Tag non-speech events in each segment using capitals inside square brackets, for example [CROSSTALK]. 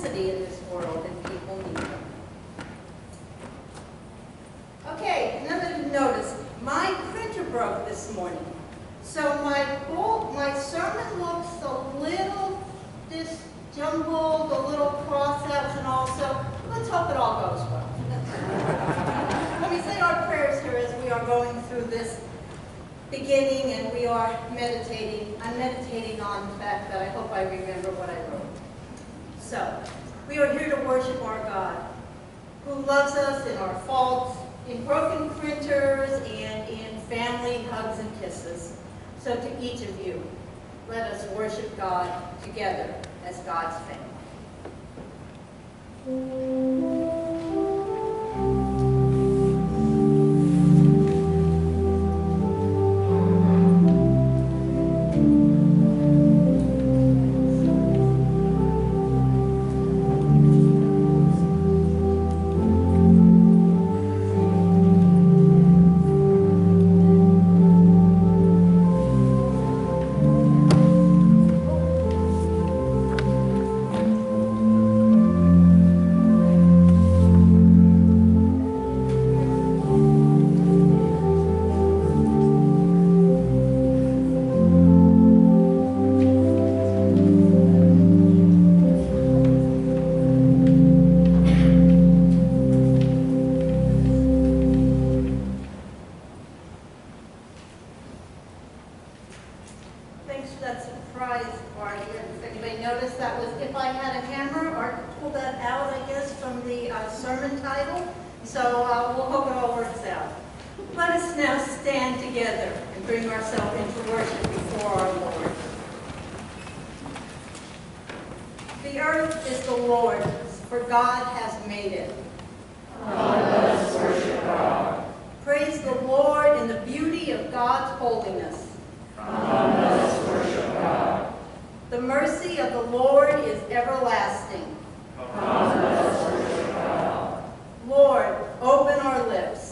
necessity in this world and people need them. Okay, another notice, my printer broke this morning. So my whole, my sermon looks a little disjumbled, a little crossouts and all, so let's hope it all goes well. [LAUGHS] Let me say our prayers here as we are going through this beginning and we are meditating. I'm meditating on the fact that I hope I remember what I wrote. So, we are here to worship our God, who loves us in our faults, in broken printers, and in family hugs and kisses. So to each of you, let us worship God together as God's family. That surprise party. If anybody noticed, that was If I Had a Hammer, or pull that out, I guess, from the uh, sermon title. So uh, we'll hope it all works out. Let us now stand together and bring ourselves into worship before our Lord. The earth is the Lord's, for God has made it. let us worship God. Praise the Lord in the beauty of God's holiness. Come, let us worship God. The mercy of the Lord is everlasting. Come, let us worship God. Lord, open our lips.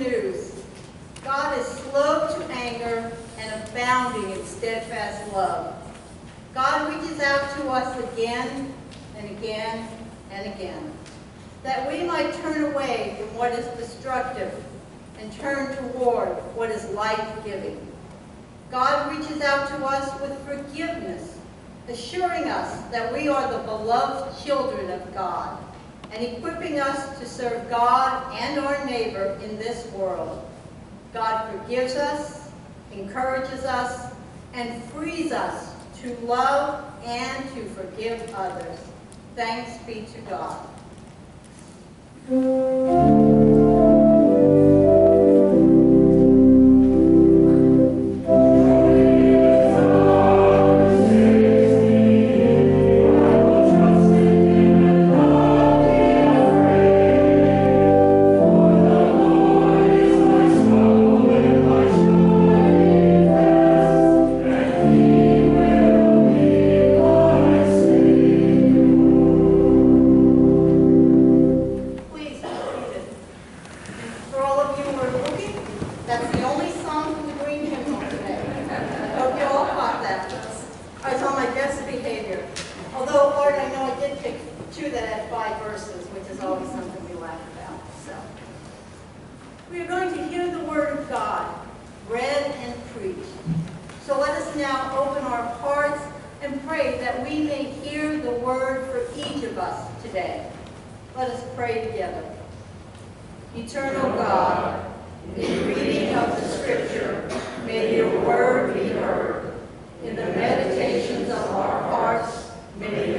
news. God is slow to anger and abounding in steadfast love. God reaches out to us again and again and again, that we might turn away from what is destructive and turn toward what is life-giving. God reaches out to us with forgiveness, assuring us that we are the beloved children of God and equipping us to serve God and our neighbor in this world. God forgives us, encourages us, and frees us to love and to forgive others. Thanks be to God. of us today. Let us pray together. Eternal God, in reading of the scripture, may your word be heard. In the meditations of our hearts, may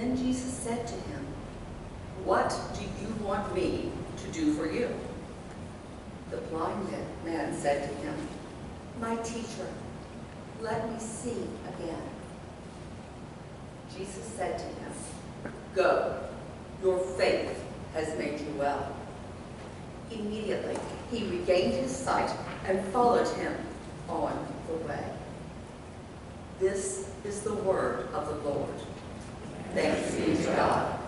then Jesus said to him, What do you want me to do for you? The blind man said to him, My teacher, let me see again. Jesus said to him, Go, your faith has made you well. Immediately he regained his sight and followed him on the way. This is the word of the Lord. Thanks be to God.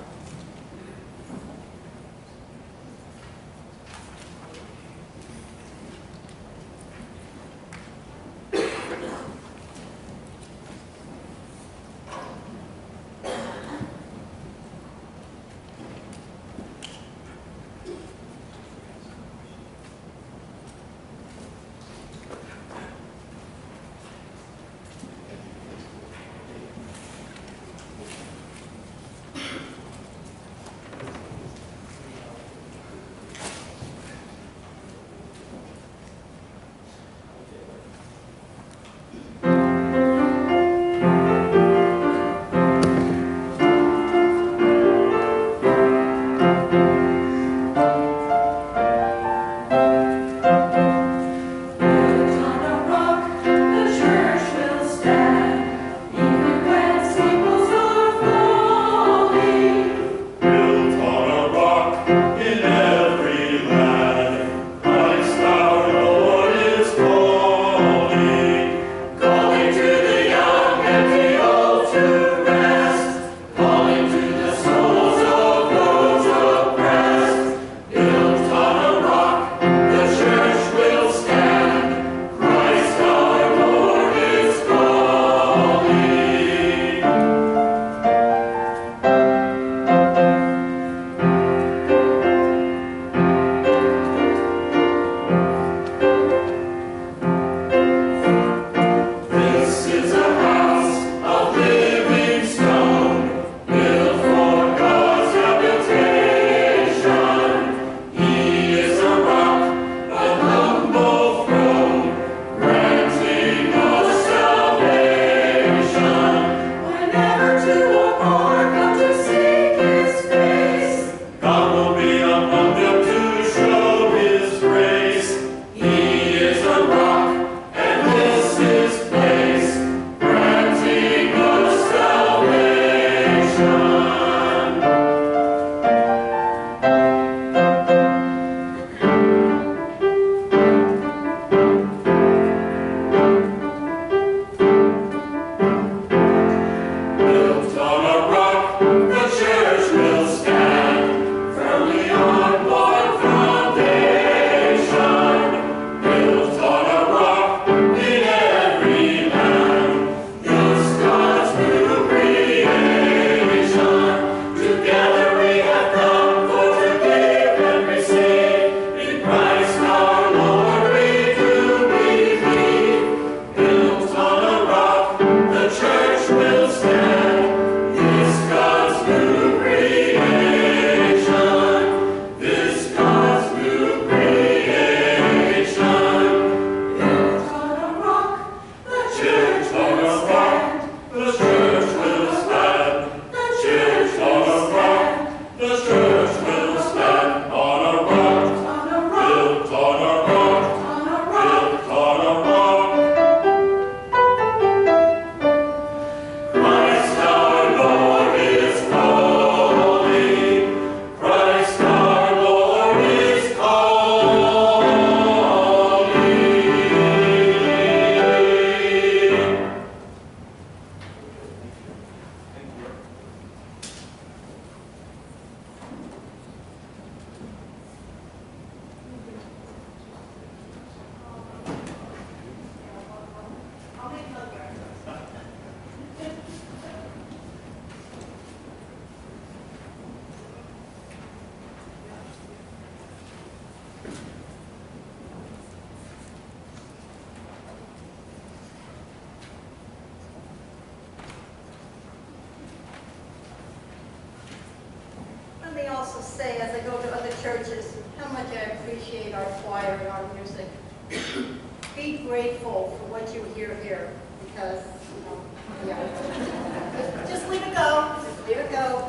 You hear here, because, you know, yeah. Just leave it go, just leave it go.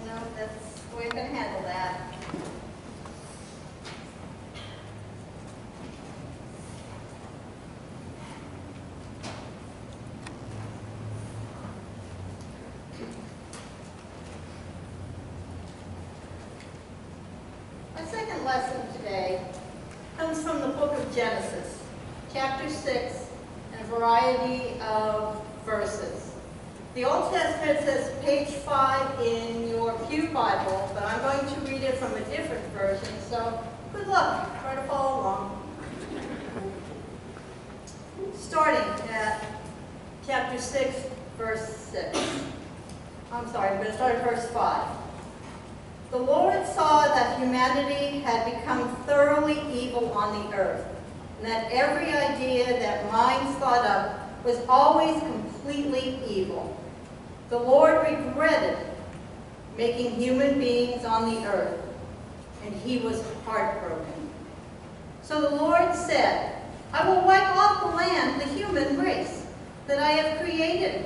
You know, that's the way we're gonna handle that. My second lesson today comes from the book of Genesis, chapter 6, and a variety of verses. The Old Testament says page five in your Pew Bible, but I'm going to read it from a different version, so good luck. Try to follow along. Starting at chapter 6, verse 6. I'm sorry, I'm going to start at verse 5. The Lord saw that humanity had become thoroughly evil on the earth, and that every idea that minds thought of was always completely evil. The Lord regretted making human beings on the earth, and he was heartbroken. So the Lord said, I will wipe off the land the human race that I have created,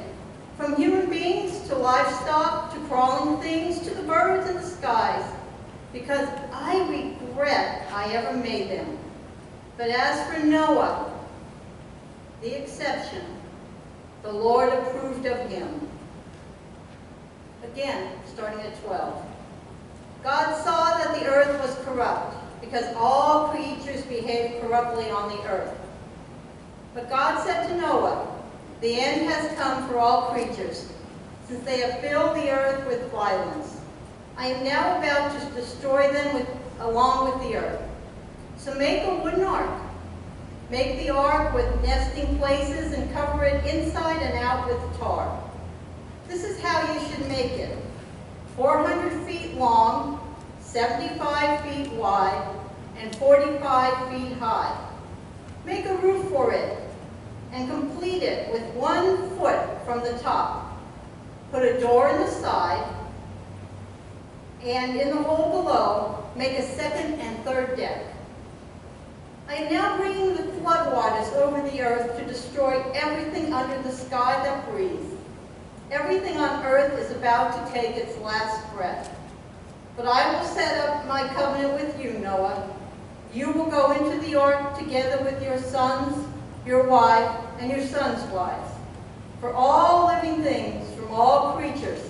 from human beings to livestock to crawling things to the birds in the skies, because I regret I ever made them. But as for Noah, the exception, the Lord approved of him. Again, starting at 12. God saw that the earth was corrupt, because all creatures behaved corruptly on the earth. But God said to Noah, The end has come for all creatures, since they have filled the earth with violence. I am now about to destroy them with, along with the earth. So make a wooden ark. Make the ark with nesting places and cover it inside and out with tar. This is how you should make it. 400 feet long, 75 feet wide, and 45 feet high. Make a roof for it and complete it with one foot from the top. Put a door in the side, and in the hole below, make a second and third deck. I am now bringing the floodwaters over the earth to destroy everything under the sky that breathes. Everything on earth is about to take its last breath. But I will set up my covenant with you, Noah. You will go into the ark together with your sons, your wife, and your sons' wives. For all living things, from all creatures,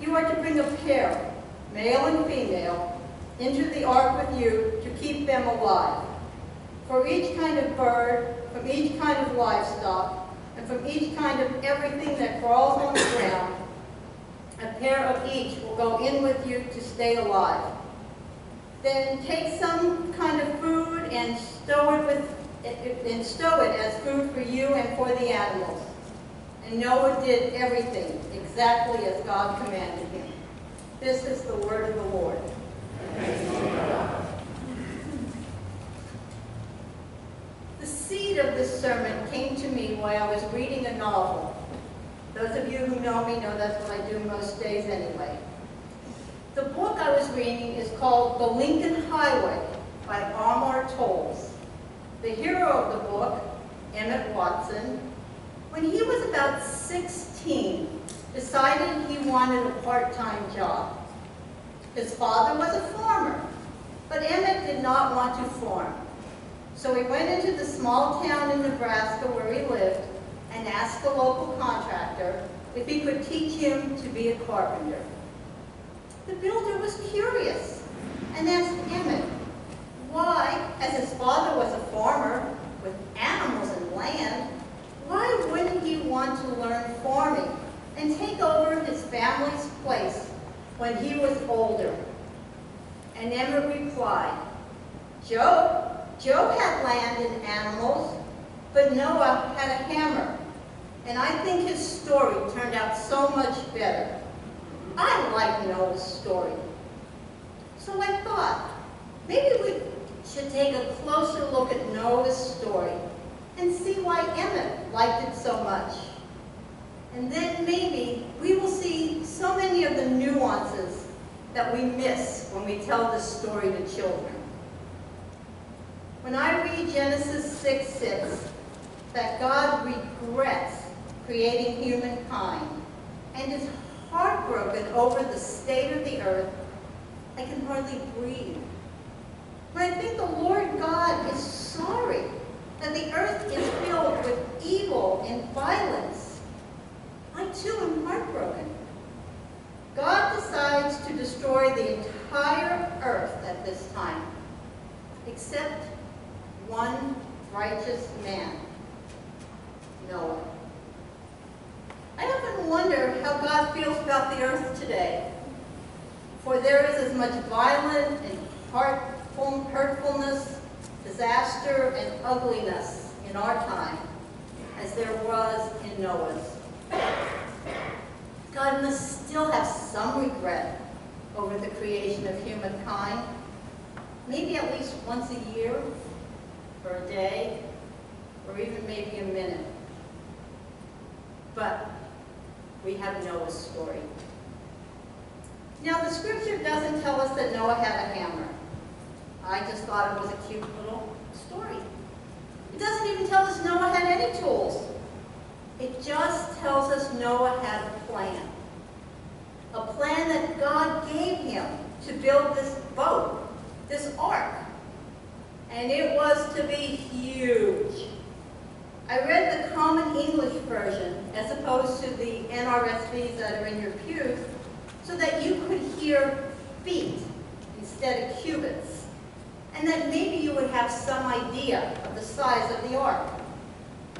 you are to bring a pair, male and female, into the ark with you to keep them alive. For each kind of bird, from each kind of livestock, from each kind of everything that crawls on the ground, a pair of each will go in with you to stay alive. Then take some kind of food and stow it with and stow it as food for you and for the animals. And Noah did everything exactly as God commanded him. This is the word of the Lord. The seed of this sermon came to me while I was reading a novel. Those of you who know me know that's what I do most days anyway. The book I was reading is called The Lincoln Highway by Amor Towles. The hero of the book, Emmett Watson, when he was about 16, decided he wanted a part-time job. His father was a farmer, but Emmett did not want to farm. So he went into the small town in Nebraska where he lived and asked the local contractor if he could teach him to be a carpenter. The builder was curious and asked Emmett why, as his father was a farmer with animals and land, why wouldn't he want to learn farming and take over his family's place when he was older? And Emmett replied, Job, Job had land and animals, but Noah had a hammer. And I think his story turned out so much better. I like Noah's story. So I thought, maybe we should take a closer look at Noah's story and see why Emmett liked it so much. And then maybe we will see so many of the nuances that we miss when we tell this story to children. When I read Genesis 6, 6, that God regrets creating humankind and is heartbroken over the state of the earth, I can hardly breathe. But I think the Lord God is sorry that the earth is filled with evil and violence. I too am heartbroken. God decides to destroy the entire earth at this time, except one righteous man, Noah. I often wonder how God feels about the earth today. For there is as much violence and heartful, hurtfulness, disaster, and ugliness in our time as there was in Noah's. God must still have some regret over the creation of humankind, maybe at least once a year, or a day, or even maybe a minute. But we have Noah's story. Now, the scripture doesn't tell us that Noah had a hammer. I just thought it was a cute little story. It doesn't even tell us Noah had any tools. It just tells us Noah had a plan. A plan that God gave him to build this boat, this ark. And it was to be huge. I read the Common English Version as opposed to the NRSVs that are in your pews so that you could hear feet instead of cubits. And that maybe you would have some idea of the size of the ark.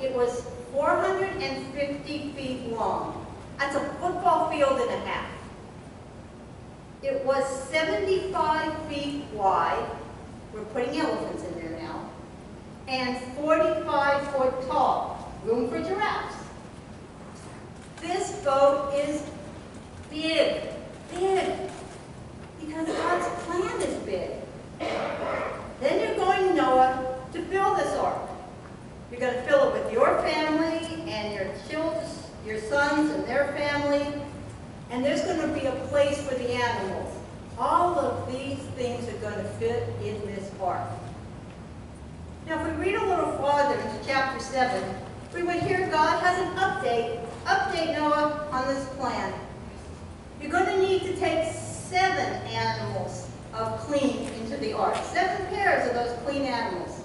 It was 450 feet long. That's a football field and a half. It was 75 feet wide. We're putting elephants in there now. And 45 foot tall. Room for giraffes. This boat is big, big, because God's plan is big. Then you're going, Noah, to fill this ark. You're going to fill it with your family and your children, your sons and their family, and there's going to be a place for the animals. All of these things are going to fit in this ark. Now, if we read a little farther into chapter 7, we would hear God has an update, update Noah on this plan. You're going to need to take seven animals of clean into the ark. Seven pairs of those clean animals.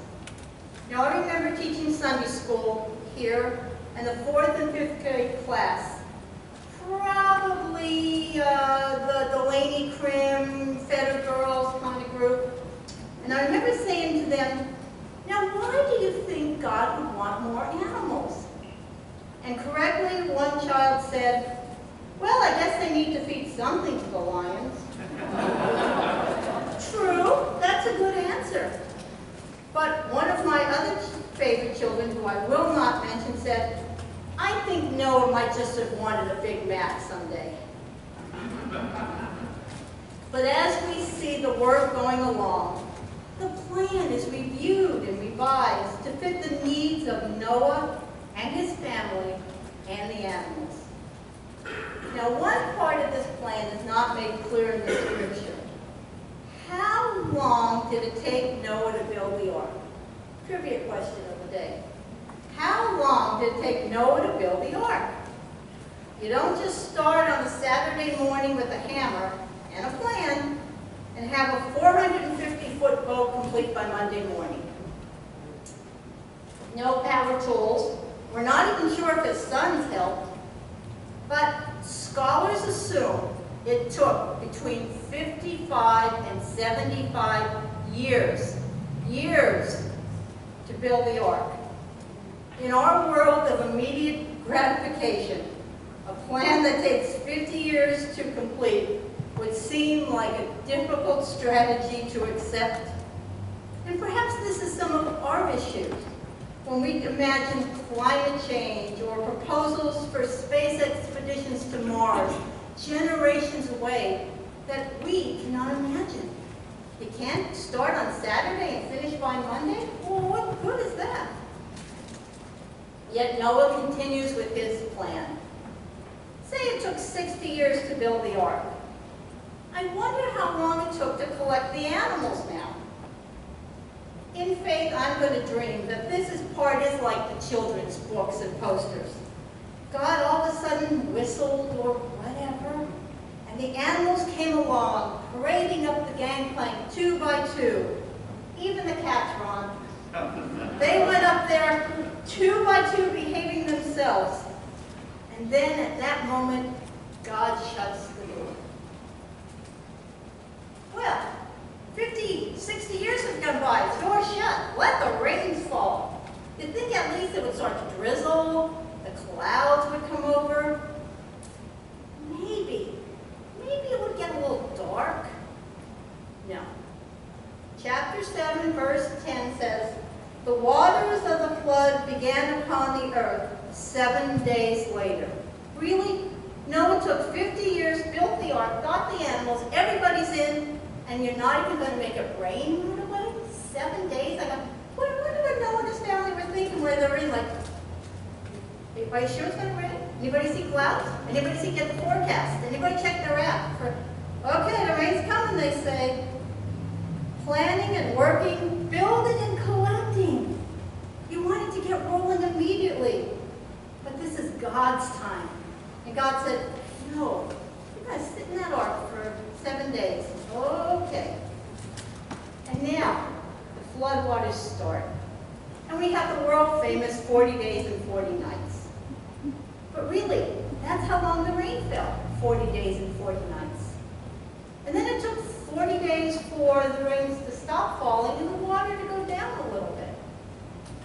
Now, I remember teaching Sunday school here in the fourth and fifth grade class. Probably uh, the Delaney Crim, Fetter Girls kind of group. And I remember saying to them, now why do you think God would want more animals? And correctly, one child said, well, I guess they need to feed something to the lions. [LAUGHS] True, that's a good answer. But one of my other favorite children, who I will not mention, said, I think Noah might just have wanted a Big Mac someday. But as we see the work going along, the plan is reviewed and revised to fit the needs of Noah and his family and the animals. Now, one part of this plan is not made clear in the scripture. How long did it take Noah to build the ark? Trivia question of the day. How long did it take Noah to build the ark? You don't just start on a Saturday morning with a hammer and a plan and have a 450-foot boat complete by Monday morning. No power tools. We're not even sure if his sons helped, but scholars assume it took between 55 and 75 years, years to build the ark. In our world of immediate gratification, a plan that takes 50 years to complete would seem like a difficult strategy to accept. And perhaps this is some of our issues when we imagine climate change or proposals for space expeditions to Mars generations away that we cannot imagine. You can't start on Saturday and finish by Monday? Well, what good is that? Yet Noah continues with his plan. Say it took 60 years to build the ark. I wonder how long it took to collect the animals now. In faith, I'm going to dream that this is part is like the children's books and posters. God all of a sudden whistled or whatever, and the animals came along, parading up the gangplank two by two. Even the cats, Ron. They went up there two by two behaving themselves. And then at that moment, God shuts the door. Well, 50, 60 years have gone by, door shut, let the rains fall. You'd think at least it would start to drizzle, the clouds would come over. Maybe, maybe it would get a little dark. No. Chapter 7, verse 10 says, the waters of the flood began upon the earth seven days later. Really? Noah took 50 years, built the ark, got the animals, everybody's in, and you're not even going to make it rain right away? Seven days? I go, what, what do I know in this family were thinking where they're in? Like, anybody you sure it's going to rain? Anybody see clouds? Anybody see get the forecast? Anybody check their app? For, okay, the rain's coming, they say. Planning and working building and collecting. You want it to get rolling immediately. But this is God's time. And God said, no, going to sit in that ark for seven days. Okay. And now, the flood waters start. And we have the world famous 40 days and 40 nights. But really, that's how long the rain fell, 40 days and 40 nights. And then it took 40 days for the rains to stop falling and the water to go down a little bit.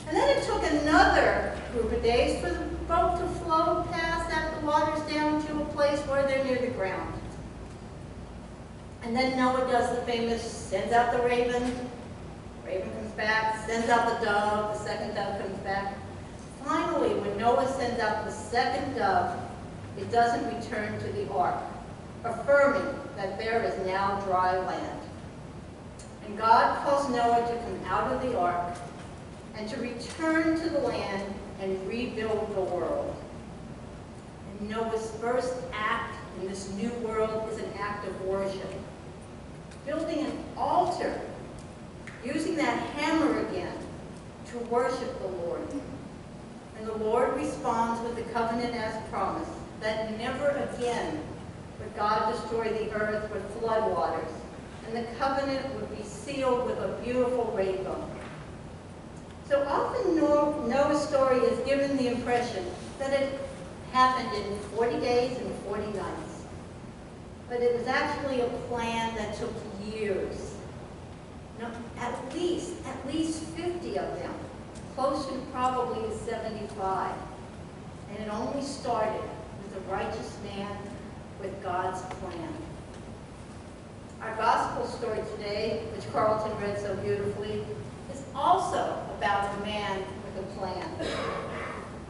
And then it took another group of days for the boat to float past that the water's down to a place where they're near the ground. And then Noah does the famous, sends out the raven, raven comes back, sends out the dove, the second dove comes back. Finally, when Noah sends out the second dove, it doesn't return to the ark, affirming that there is now dry land. And God calls Noah to come out of the ark and to return to the land and rebuild the world. And Noah's first act in this new world is an act of worship. Building an altar, using that hammer again to worship the Lord. And the Lord responds with the covenant as promised, that never again would God destroy the earth with flood waters, and the covenant would be sealed with a beautiful rainbow. So often Noah's story is given the impression that it happened in 40 days and 40 nights. But it was actually a plan that took years. No, at least, at least 50 of them, closer to probably to 75. And it only started with a righteous man with God's plan. Our gospel story today, which Carlton read so beautifully, is also about a man with a plan.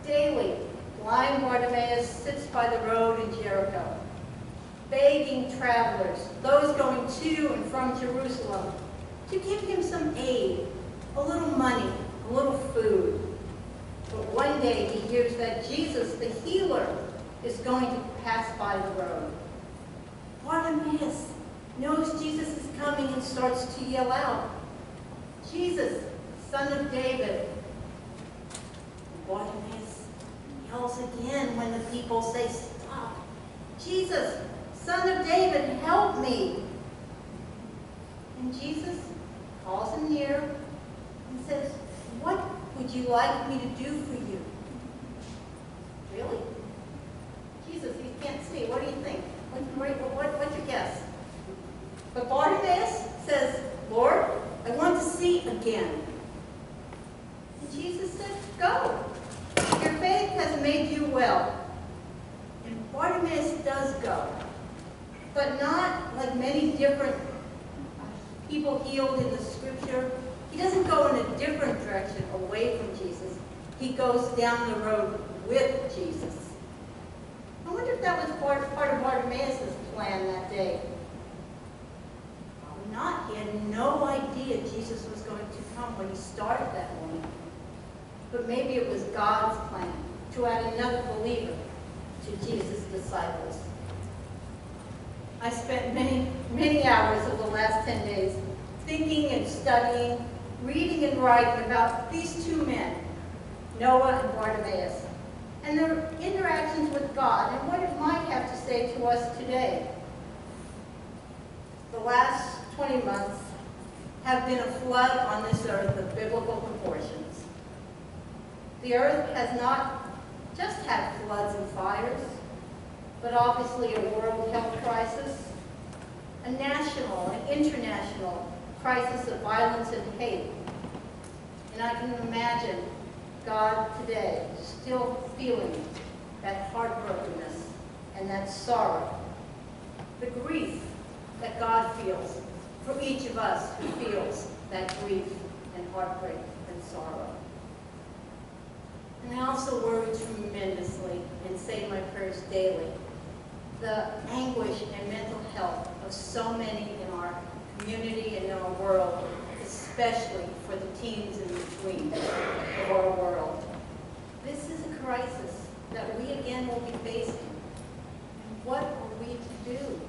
Daily, blind Bartimaeus sits by the road in Jericho, begging travelers, those going to and from Jerusalem, to give him some aid, a little money, a little food. But one day he hears that Jesus, the healer, is going to pass by the road. Bartimaeus knows Jesus is coming and starts to yell out, Jesus, son of David. Bartimaeus yells again when the people say, stop. Jesus, son of David, help me. And Jesus calls him near and says, what would you like me to do for you? Really? Jesus, you can't see. What do you think? What, what, what's your guess? But Bartimaeus says, Lord, I want to see again. And Jesus said, go. Your faith has made you well. And Bartimaeus does go. But not like many different people healed in the scripture. He doesn't go in a different direction away from Jesus. He goes down the road with Jesus. I wonder if that was part, part of Bartimaeus' plan that day. Not. He had no idea Jesus was going to come when he started that morning. But maybe it was God's plan to add another believer to Jesus' disciples. I spent many, many hours of the last 10 days thinking and studying, reading and writing about these two men, Noah and Bartimaeus and their interactions with God and what it might have to say to us today. The last 20 months have been a flood on this earth of biblical proportions. The earth has not just had floods and fires, but obviously a world health crisis, a national and international crisis of violence and hate. And I can imagine God today still feeling that heartbrokenness and that sorrow, the grief that God feels for each of us who feels that grief and heartbreak and sorrow. And I also worry tremendously and say my prayers daily. The anguish and mental health of so many in our community and in our world, especially for the teens in between of our world. This is a crisis that we again will be facing. And what are we to do?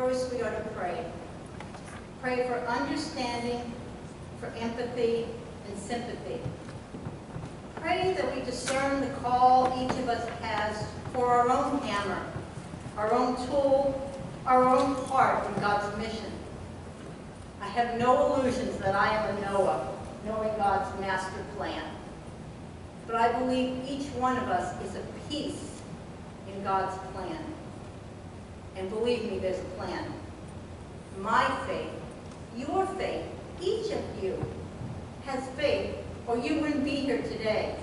First, we are to pray. Pray for understanding, for empathy, and sympathy. Pray that we discern the call each of us has for our own hammer, our own tool, our own part in God's mission. I have no illusions that I am a Noah, knowing God's master plan. But I believe each one of us is a piece in God's plan. And believe me, there's a plan. My faith, your faith, each of you has faith, or you wouldn't be here today.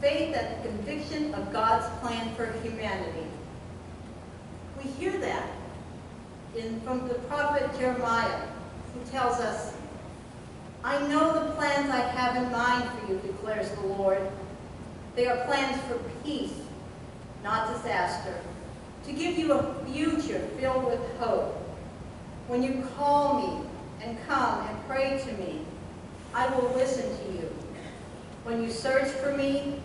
Faith at the conviction of God's plan for humanity. We hear that in, from the prophet Jeremiah, who tells us, I know the plans I have in mind for you, declares the Lord. They are plans for peace, not disaster, to give you a future filled with hope. When you call me and come and pray to me, I will listen to you. When you search for me,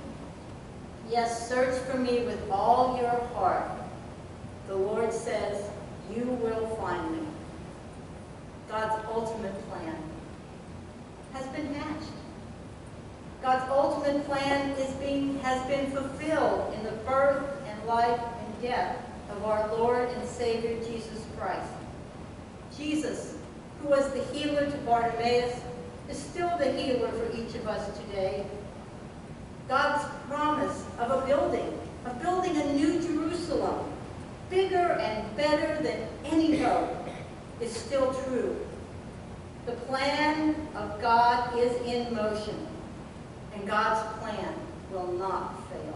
yes, search for me with all your heart. The Lord says, you will find me. God's ultimate plan has been hatched. God's ultimate plan is being, has been fulfilled in the birth and life and death of our Lord and Savior Jesus Christ. Jesus, who was the healer to Bartimaeus, is still the healer for each of us today. God's promise of a building, of building a new Jerusalem, bigger and better than any hope, is still true. The plan of God is in motion, and God's plan will not fail.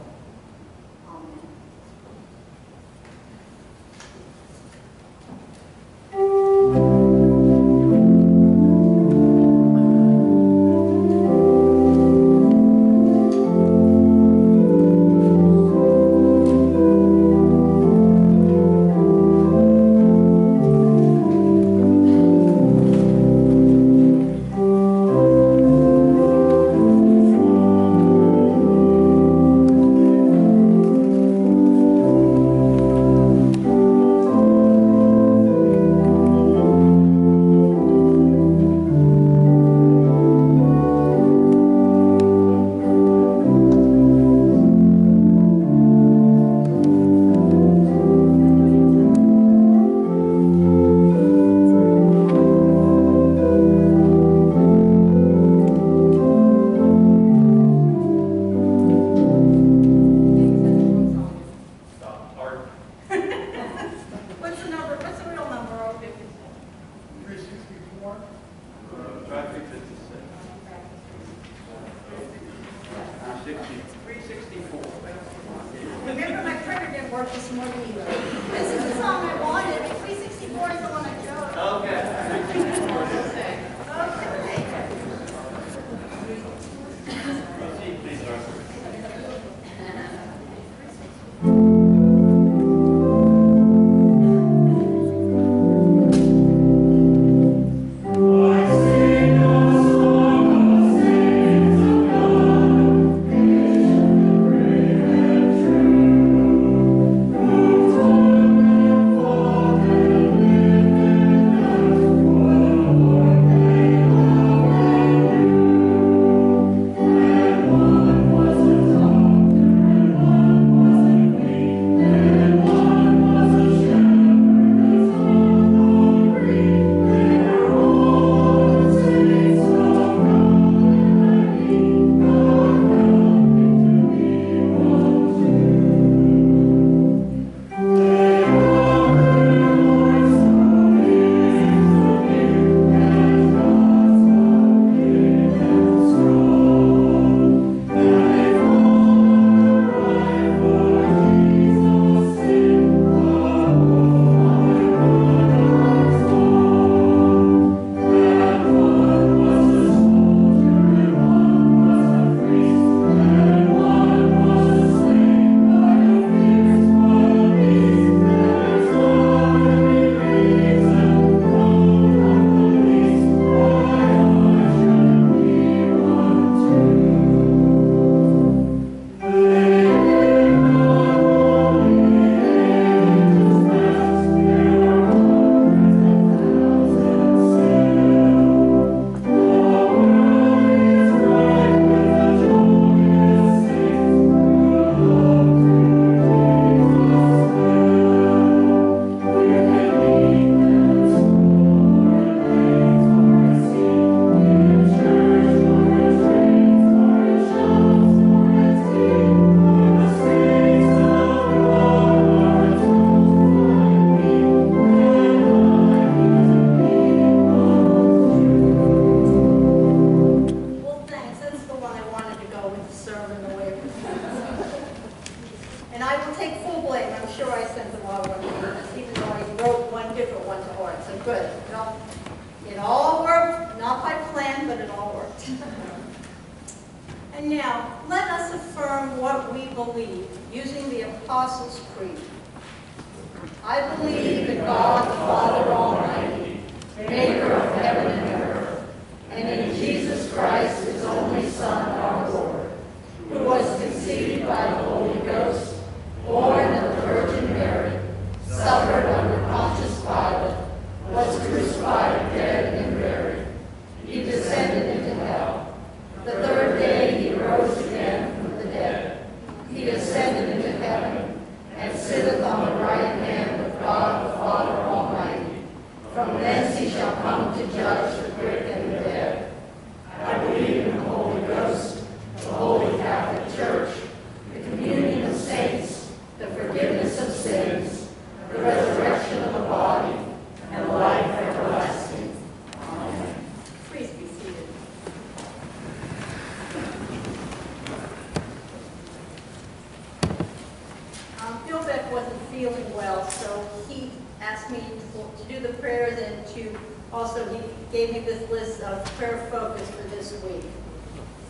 Um, Bill Beck wasn't feeling well, so he asked me to to do the prayers and to, also he gave me this list of prayer focus for this week.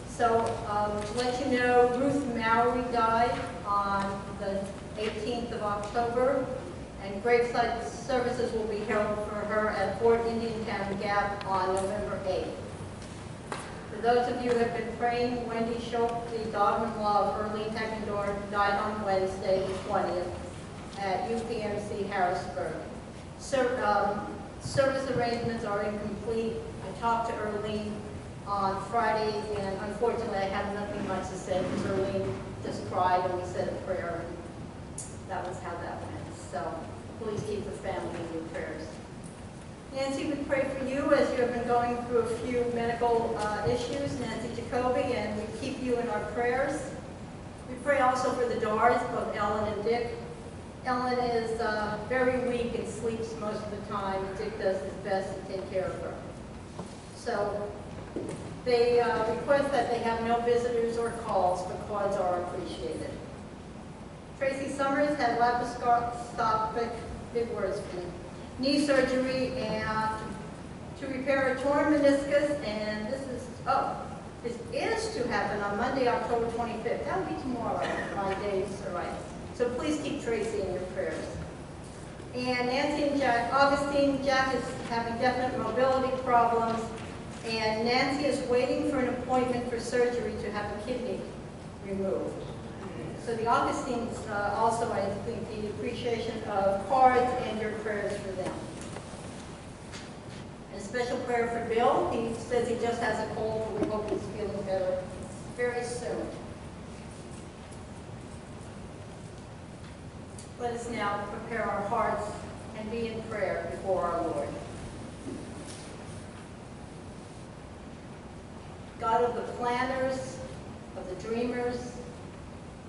So, um, to let you know, Ruth Mowry died on the 18th of October, and graveside services will be held for her at Fort Indiantown Gap on November 8th. For those of you who have been praying, Wendy Schultz, the daughter-in-law of Earlene Heckendorf, died on Wednesday, the 20th, at UPMC Harrisburg. Ser- um, Service arrangements are incomplete. I talked to Earlene on Friday, and unfortunately, I have nothing much to say, because Earlene just cried, and we said a prayer, and that was how that went. So please keep the family in your prayers. Nancy, we pray for you as you have been going through a few medical uh, issues, Nancy Jacoby, and we keep you in our prayers. We pray also for the Dars, both Ellen and Dick. Ellen is uh, very weak and sleeps most of the time. And Dick does his best to take care of her. So they uh, request that they have no visitors or calls, but cards are appreciated. Tracy Summers had laparoscopic, big words for me, knee surgery and to repair a torn meniscus, and this is, oh, this is to happen on Monday, October 25th. That'll be tomorrow, my days are right. So please keep Tracy in your prayers. And Nancy and Jack, Augustine, Jack is having definite mobility problems, and Nancy is waiting for an appointment for surgery to have a kidney removed. So the Augustines uh, also, I think, the appreciation of cards and your prayers for them. And a special prayer for Bill. He says he just has a cold, but we hope he's feeling better very soon. Let us now prepare our hearts and be in prayer before our Lord. God of the planners, of the dreamers,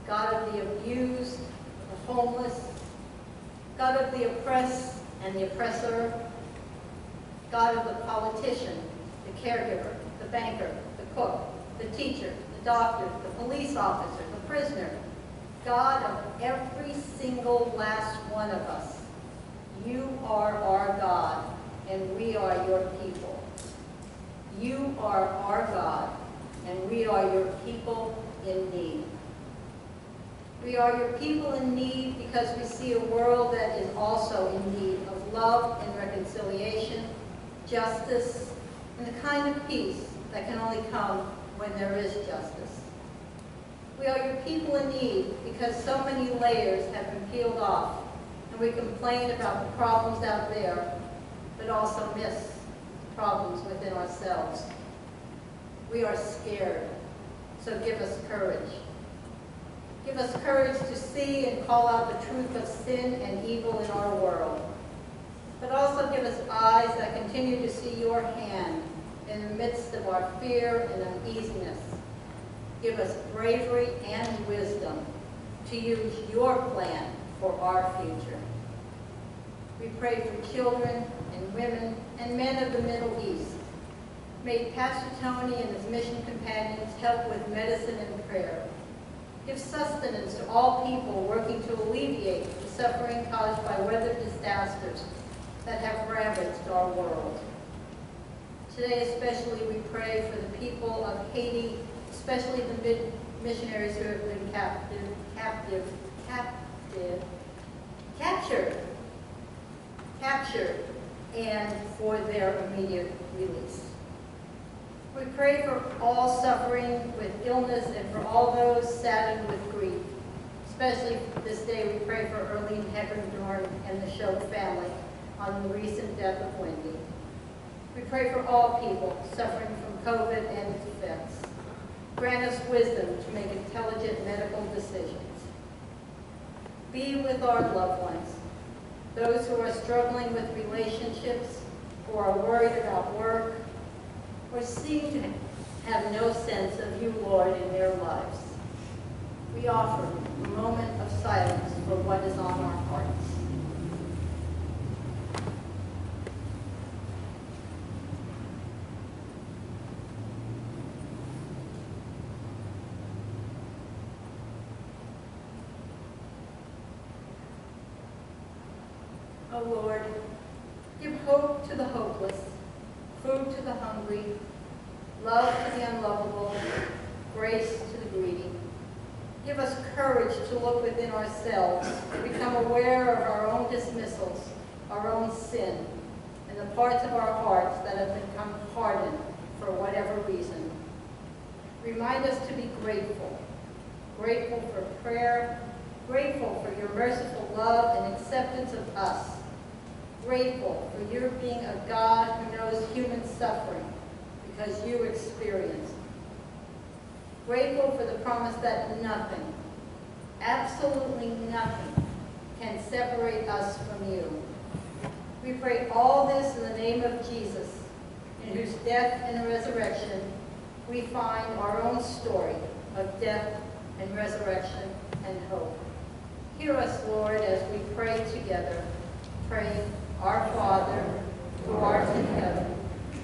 God of the abused, the homeless, God of the oppressed and the oppressor, God of the politician, the caregiver, the banker, the cook, the teacher, the doctor, the police officer, the prisoner, God of every single last one of us. You are our God, and we are your people. You are our God, and we are your people in need. We are your people in need because we see a world that is also in need of love and reconciliation, justice, and the kind of peace that can only come when there is justice. We are your people in need because so many layers have been peeled off, and we complain about the problems out there, but also miss problems within ourselves. We are scared, so give us courage. Give us courage to see and call out the truth of sin and evil in our world. But also give us eyes that continue to see your hand in the midst of our fear and uneasiness. Give us bravery and wisdom to use your plan for our future. We pray for children and women and men of the Middle East. May Pastor Tony and his mission companions help with medicine and prayer. Give sustenance to all people working to alleviate the suffering caused by weather disasters that have ravaged our world. Today especially, we pray for the people of Haiti, especially the missionaries who have been captive, captive, captive, captured, captured, and for their immediate release. We pray for all suffering with illness and for all those saddened with grief. Especially this day, we pray for Earlene Heckendorf and the Show family on the recent death of Wendy. We pray for all people suffering from COVID and its effects. Grant us wisdom to make intelligent medical decisions. Be with our loved ones, those who are struggling with relationships, who are worried about work, or seem to have no sense of you, Lord, in their lives. We offer a moment of silence for what is on our hearts. O Lord, give hope to the hopeless, food to the hungry, love to the unlovable, grace to the greedy. Give us courage to look within ourselves, to become aware of our own dismissals, our own sin, and the parts of our hearts that have become hardened for whatever reason. Remind us to be grateful, grateful for prayer, grateful for your merciful love and acceptance of us, grateful for your being a God who knows human suffering because you experienced. Grateful for the promise that nothing, absolutely nothing, can separate us from you. We pray all this in the name of Jesus, in whose death and resurrection we find our own story of death and resurrection and hope. Hear us, Lord, as we pray together. Pray, Our Father, who art in heaven,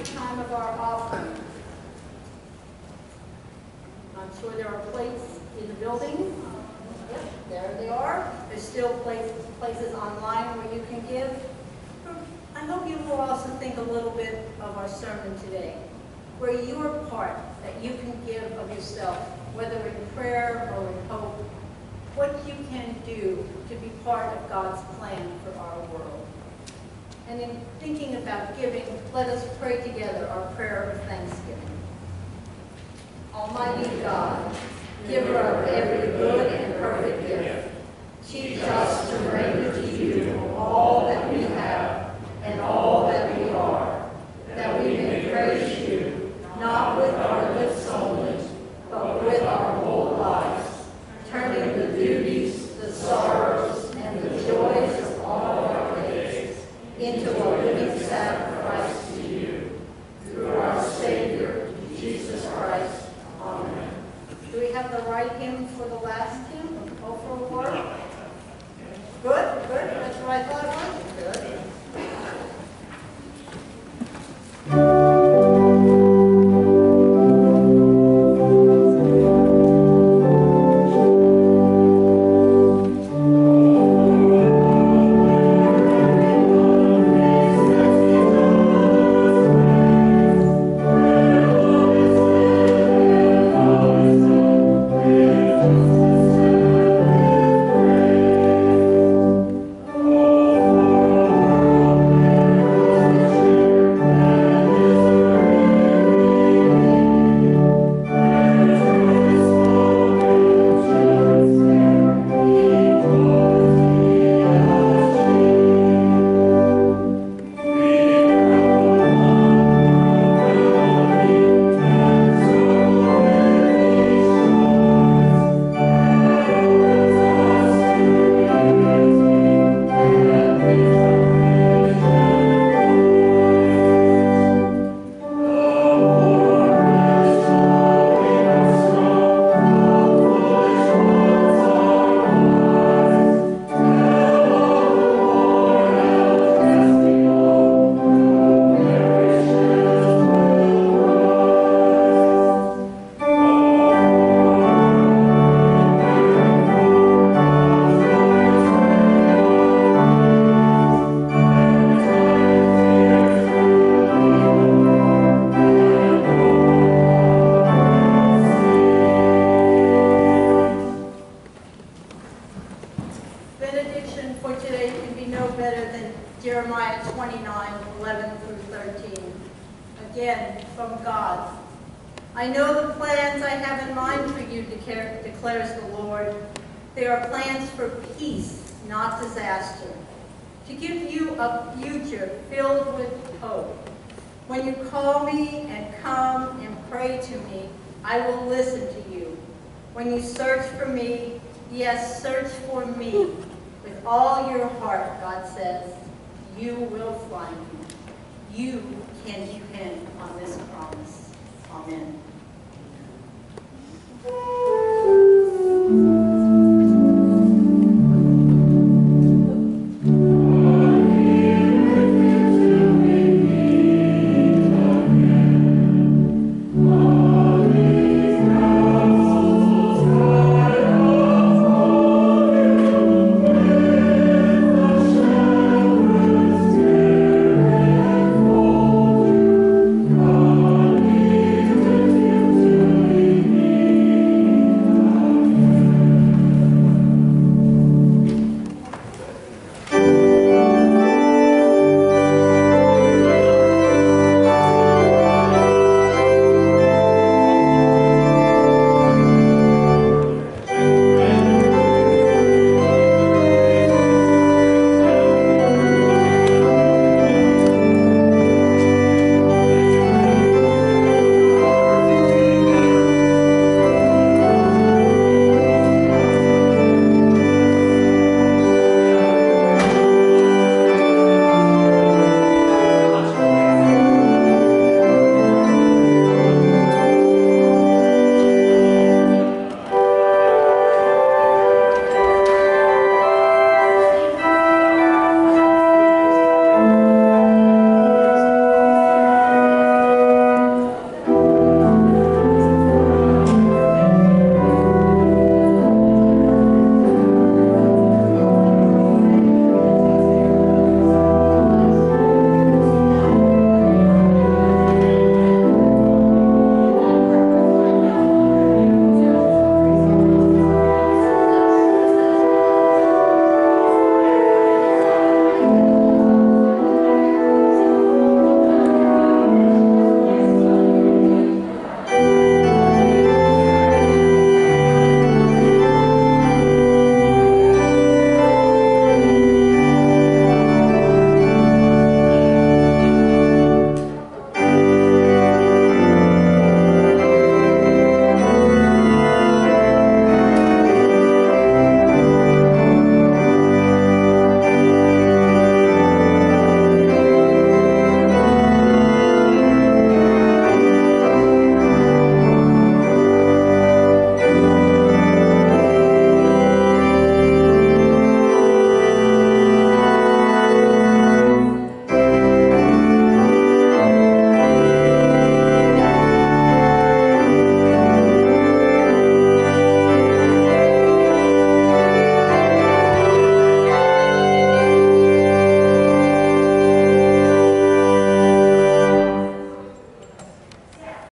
the time of our offering. I'm sure there are plates in the building. Yep, there they are. There's still places, places online where you can give. I hope you will also think a little bit of our sermon today, where your part that you can give of yourself, whether in prayer or in hope, what you can do to be part of God's plan for our world. And in thinking about giving, let us pray together our prayer of thanksgiving. Almighty God, giver of every good and perfect gift, teach us to render to you all When you call me and come and pray to me, I will listen to you. When you search for me, yes, search for me with all your heart, God says, you will find me. You can depend on this promise. Amen.